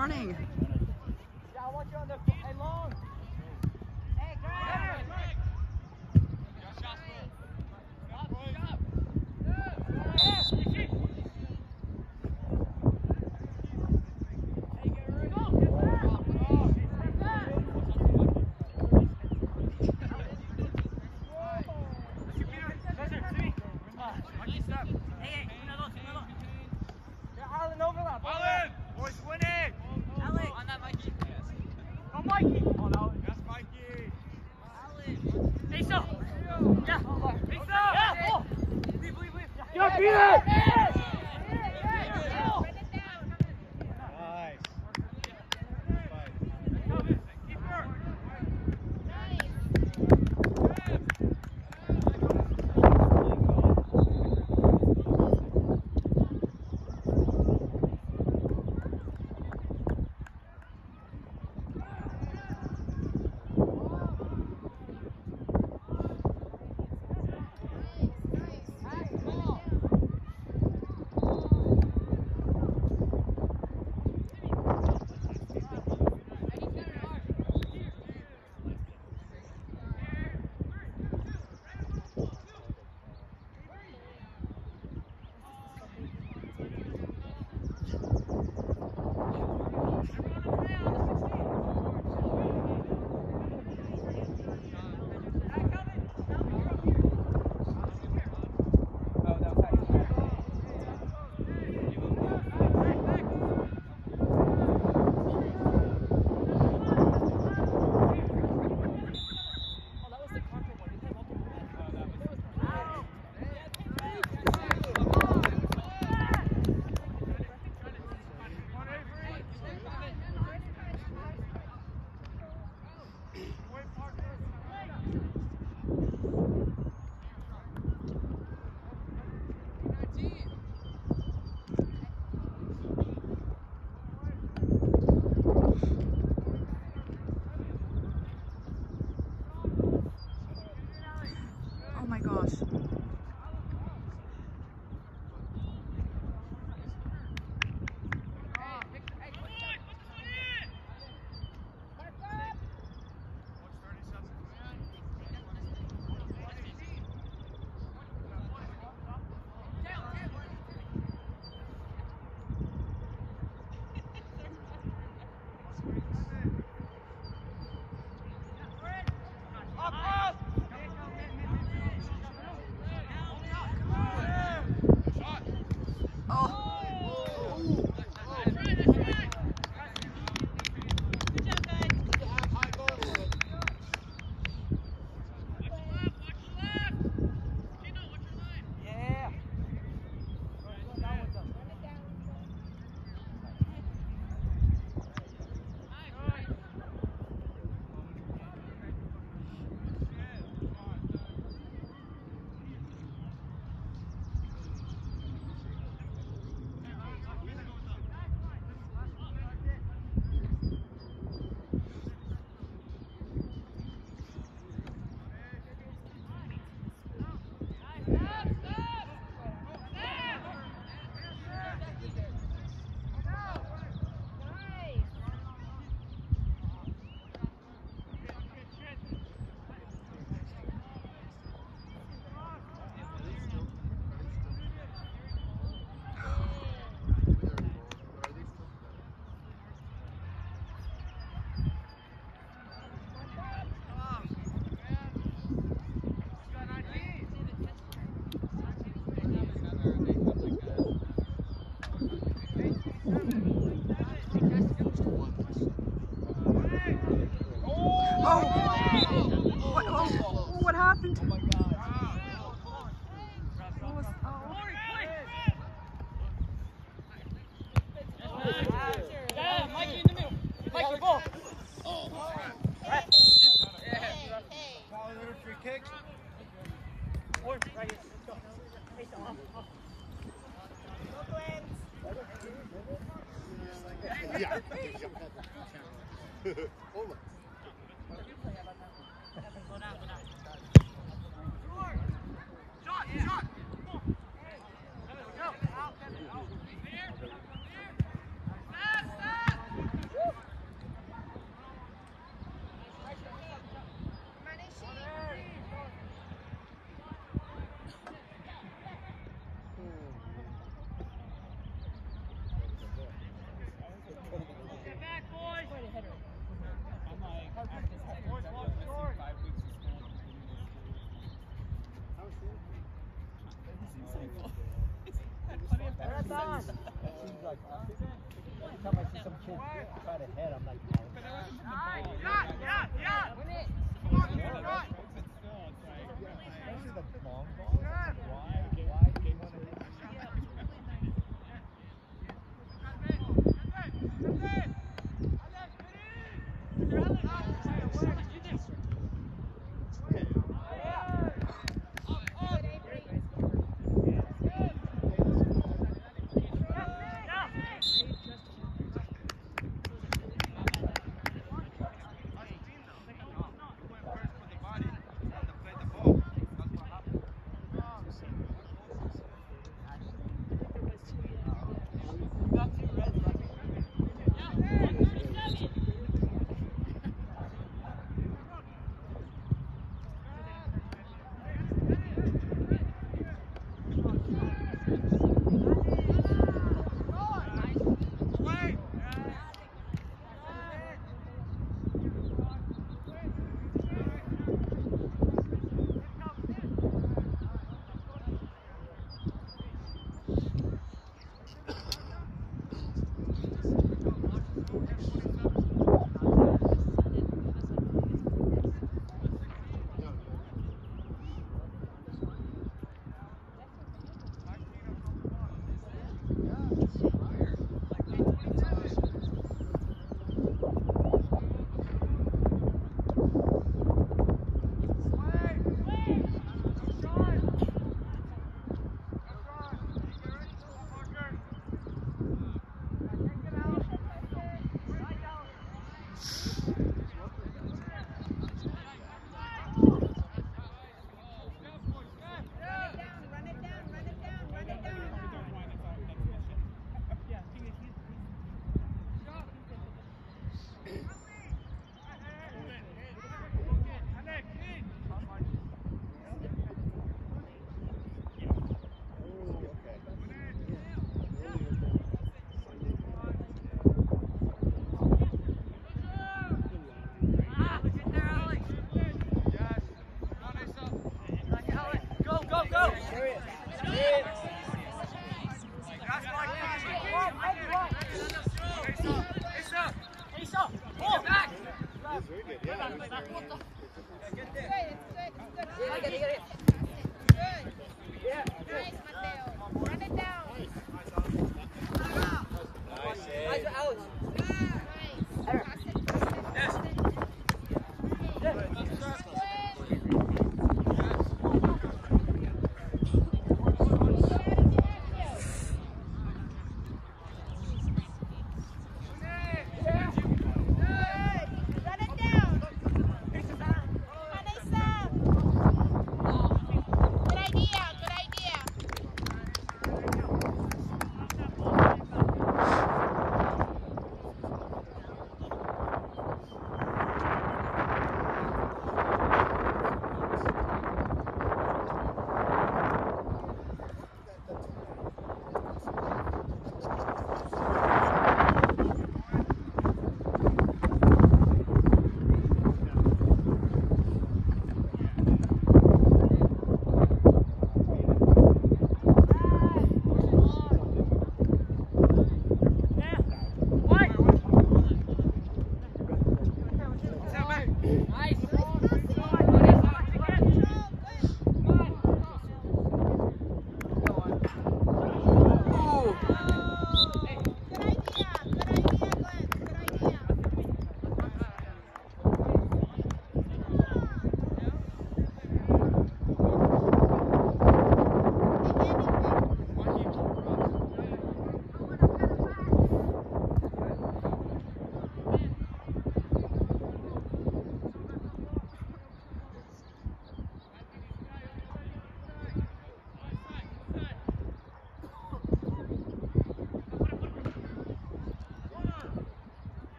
morning. Beat it!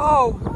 Oh.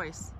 Boys.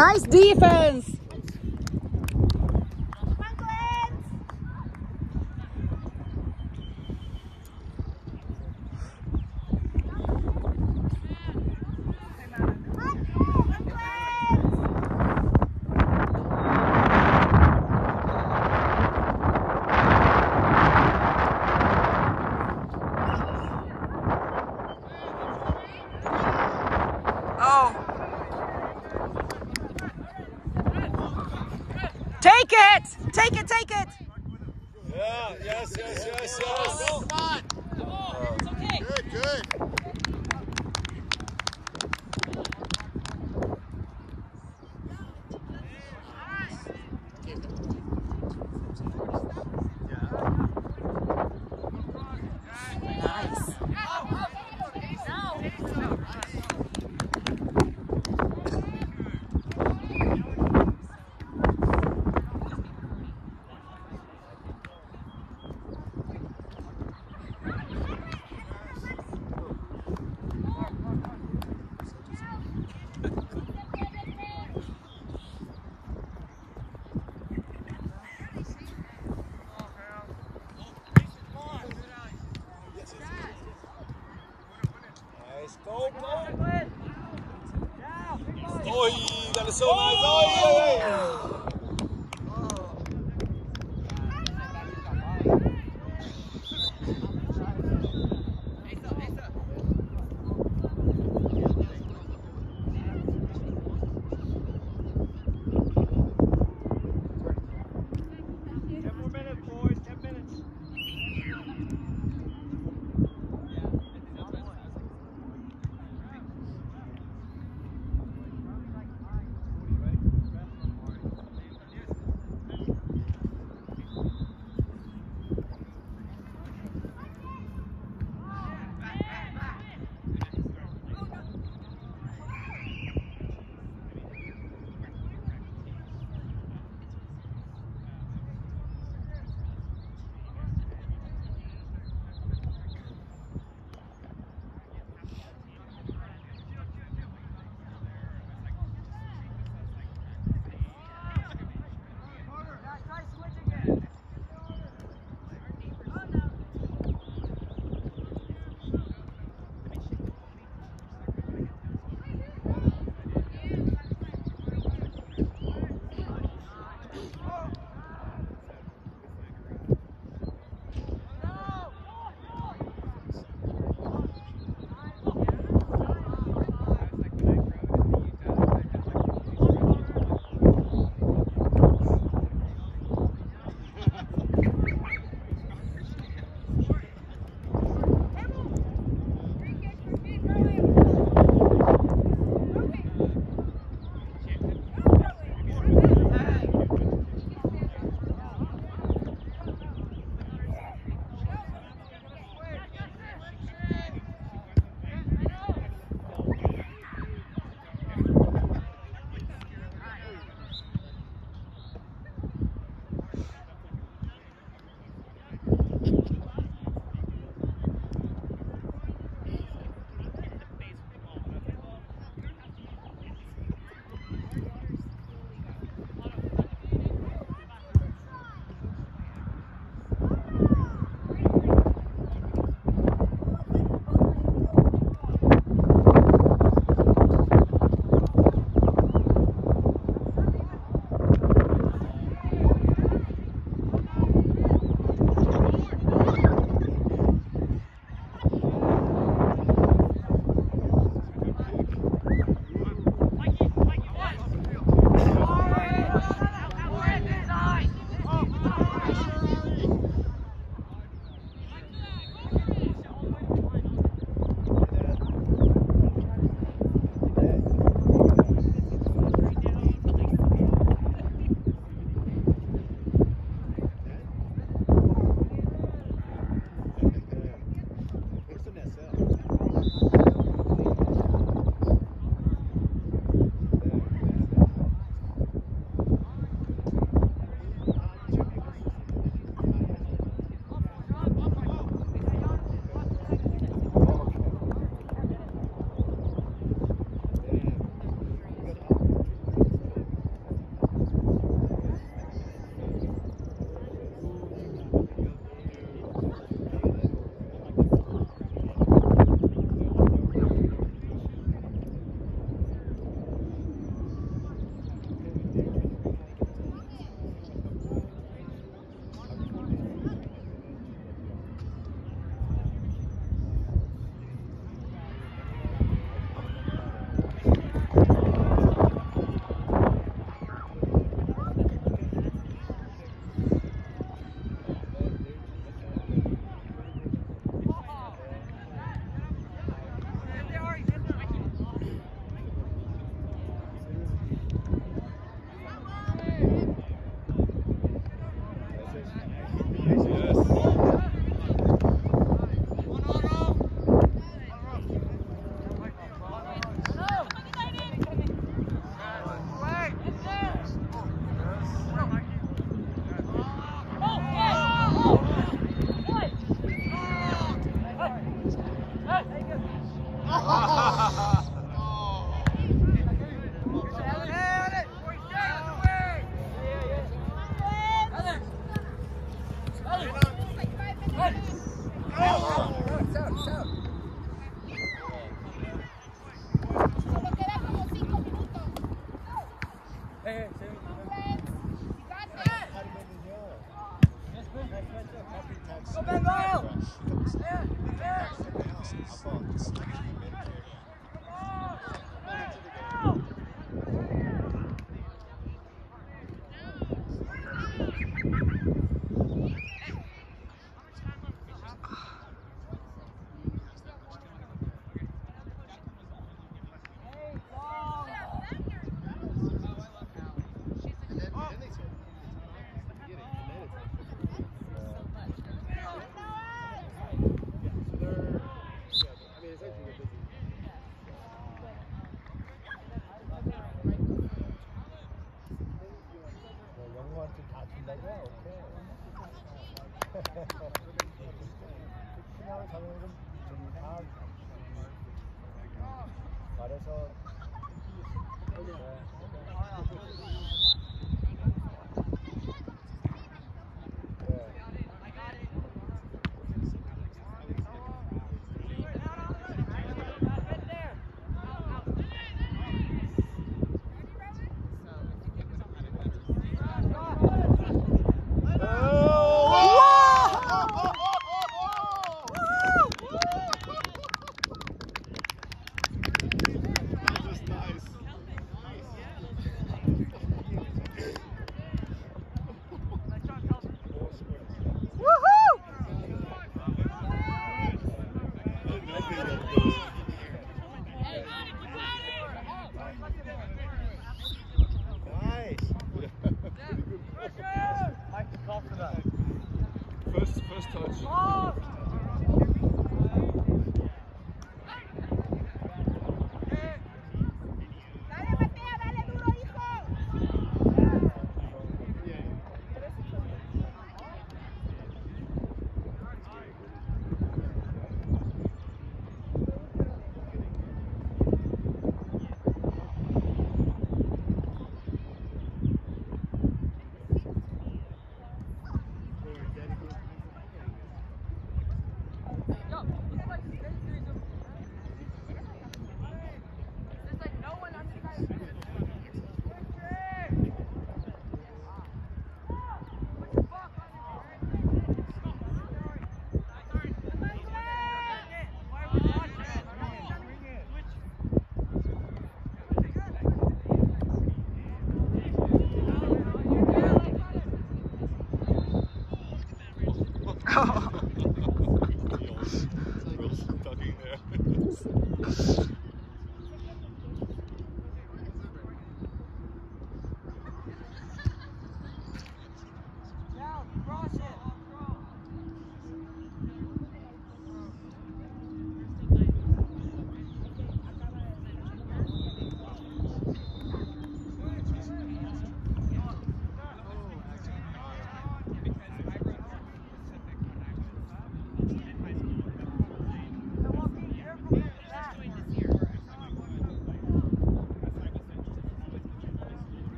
Nice defense.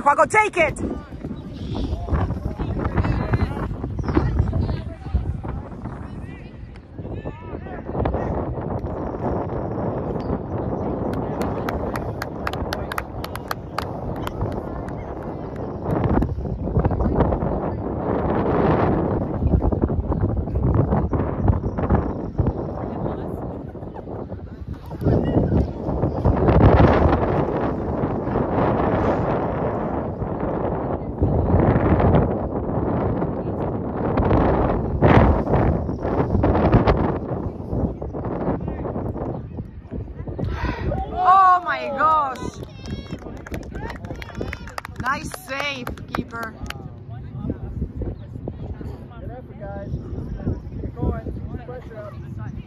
Juaco, take it! Yeah.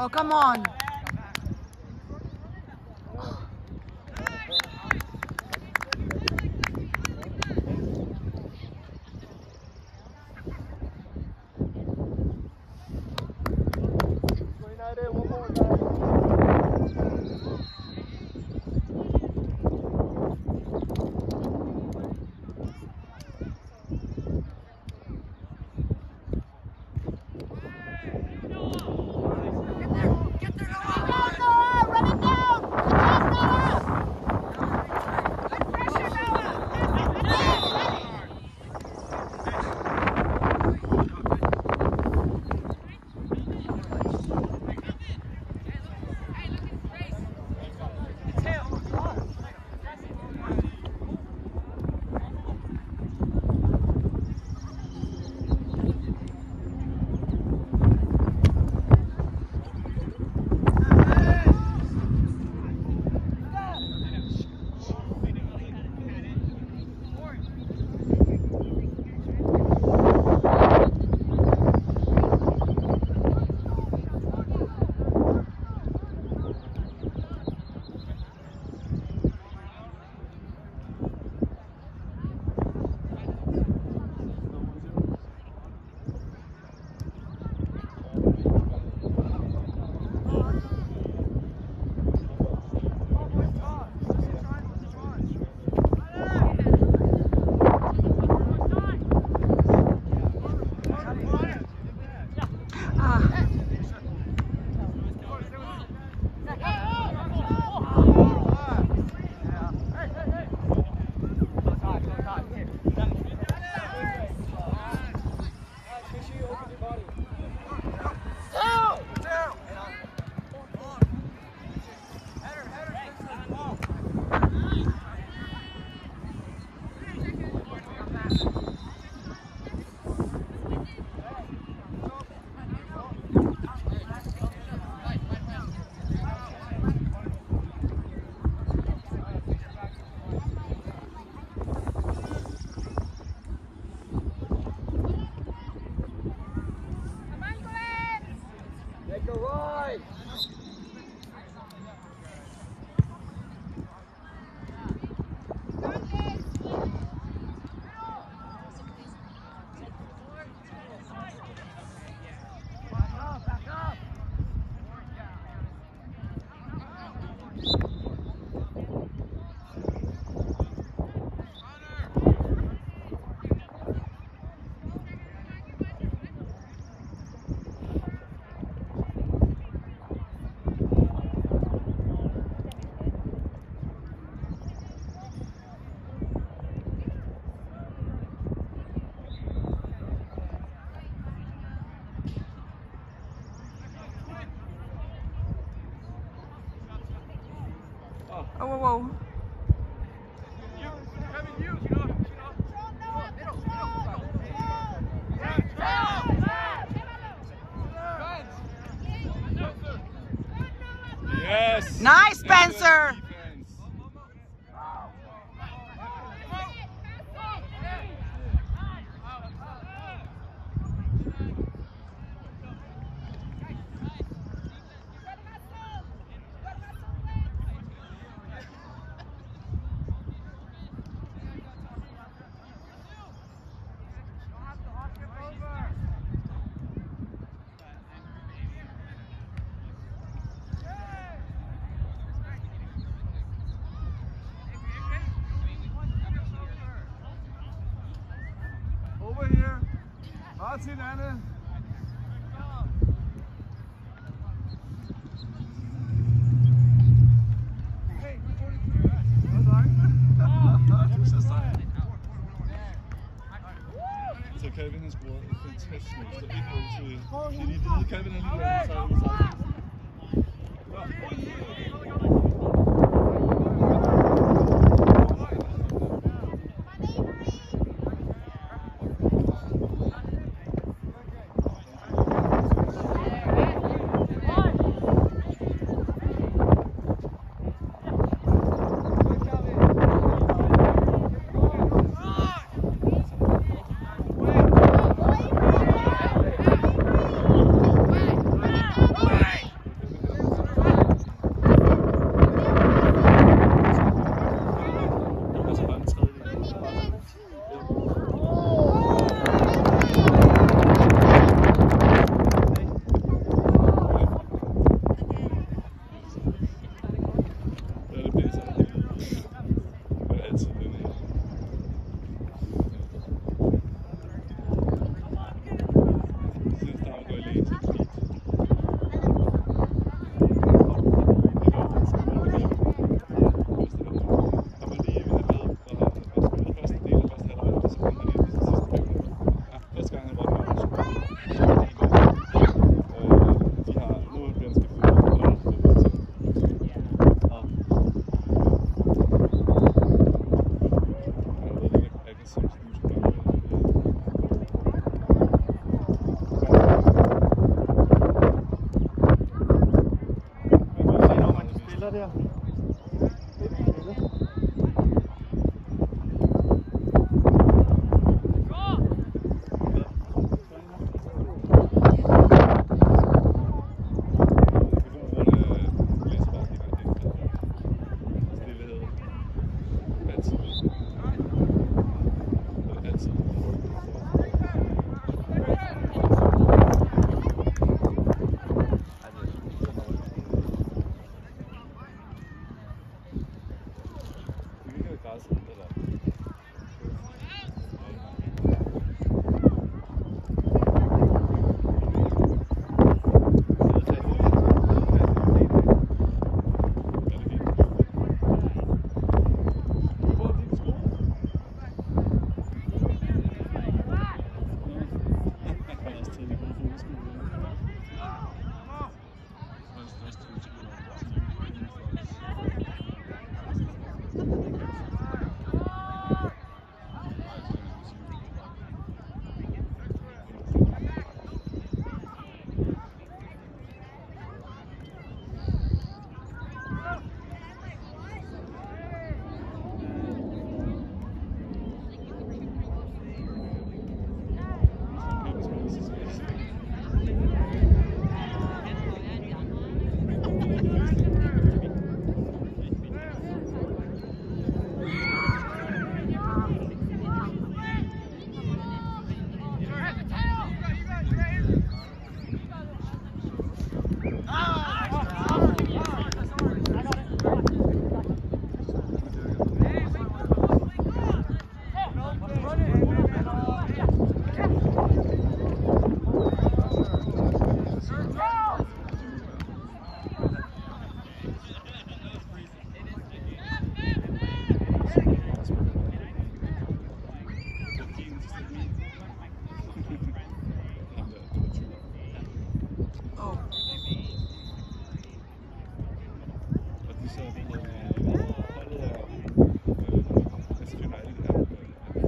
Oh, come on. Oh,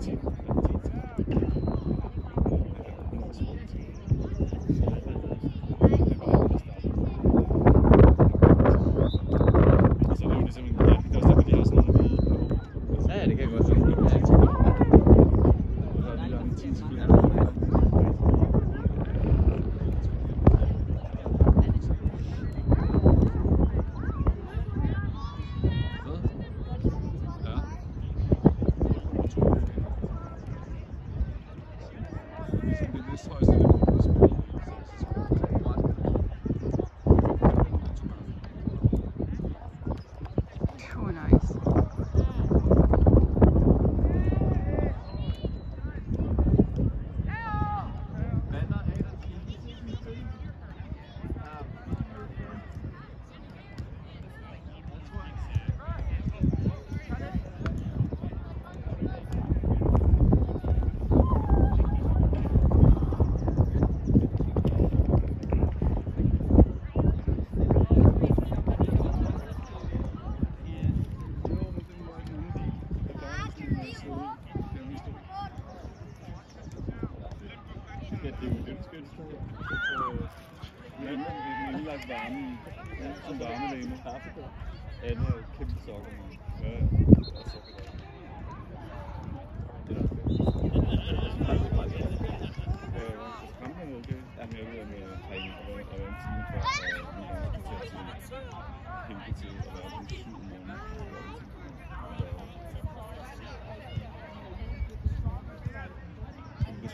见。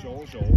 Det sjove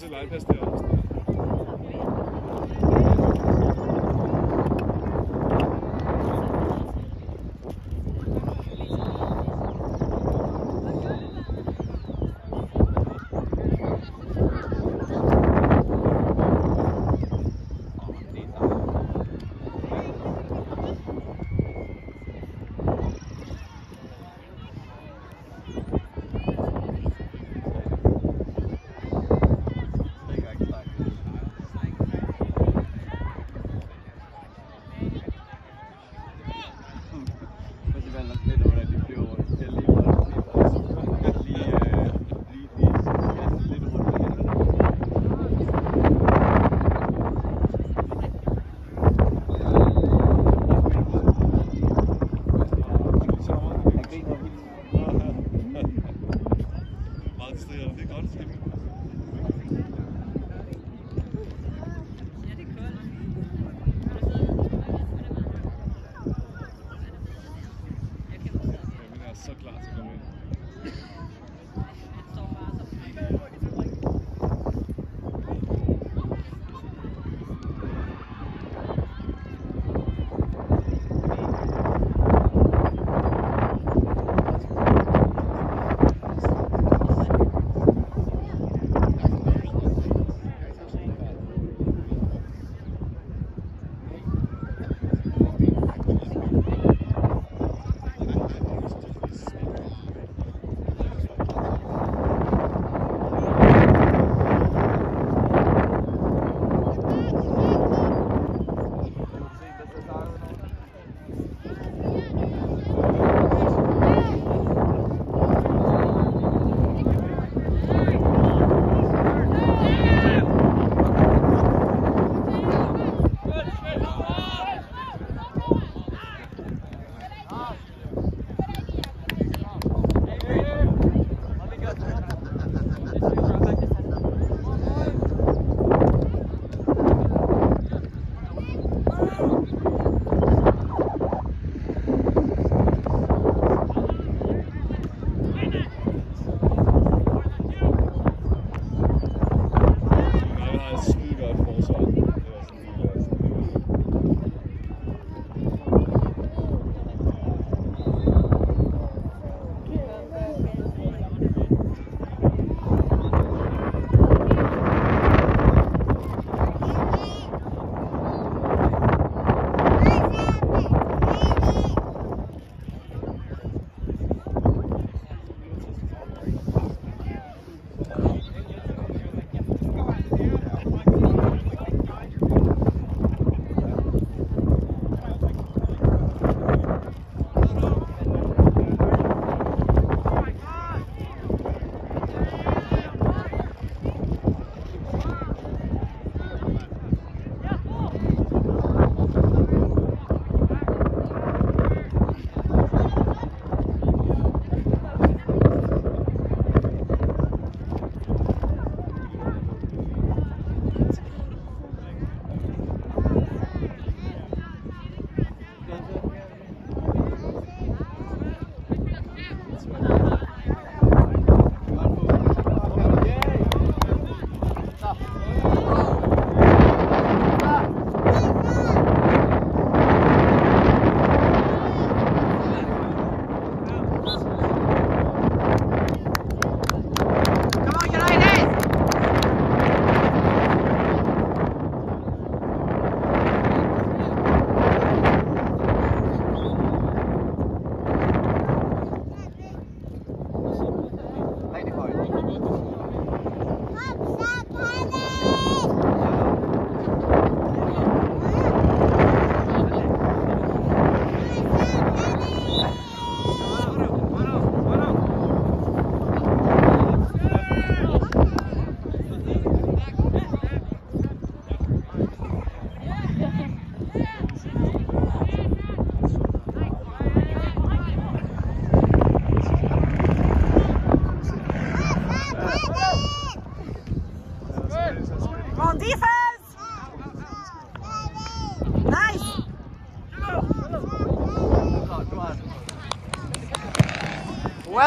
Der er også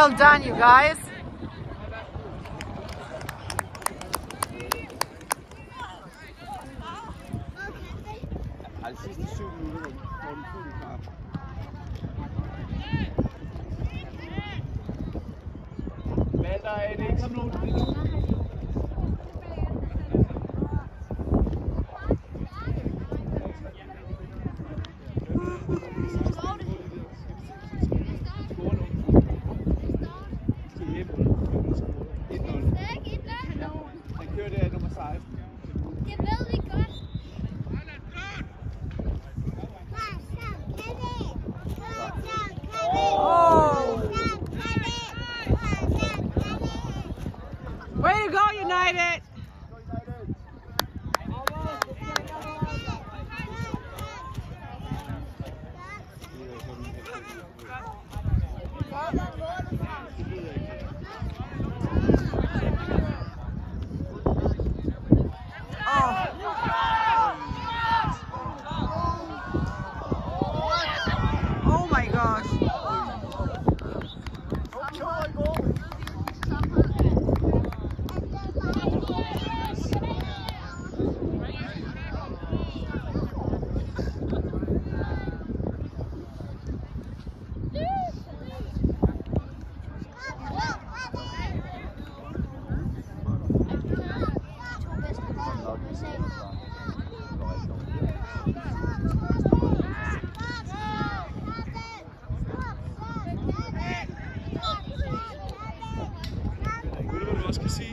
Well done, you guys. sabemos que sí.